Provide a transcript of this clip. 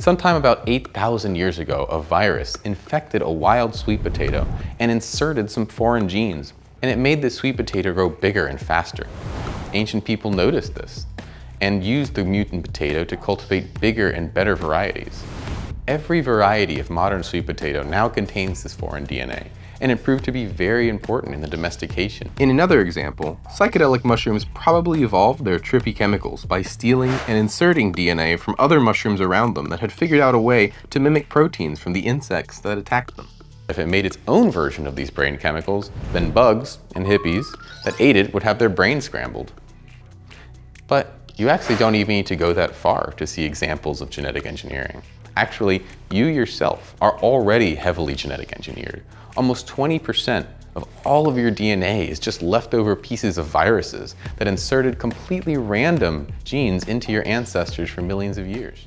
Sometime about 8,000 years ago, a virus infected a wild sweet potato and inserted some foreign genes, and it made the sweet potato grow bigger and faster. Ancient people noticed this and used the mutant potato to cultivate bigger and better varieties. Every variety of modern sweet potato now contains this foreign DNA, and it proved to be very important in the domestication. In another example, psychedelic mushrooms probably evolved their trippy chemicals by stealing and inserting DNA from other mushrooms around them that had figured out a way to mimic proteins from the insects that attacked them. If it made its own version of these brain chemicals, then bugs and hippies that ate it would have their brains scrambled. But you actually don't even need to go that far to see examples of genetic engineering. Actually, you yourself are already heavily genetic engineered. Almost 20% of all of your DNA is just leftover pieces of viruses that inserted completely random genes into your ancestors for millions of years.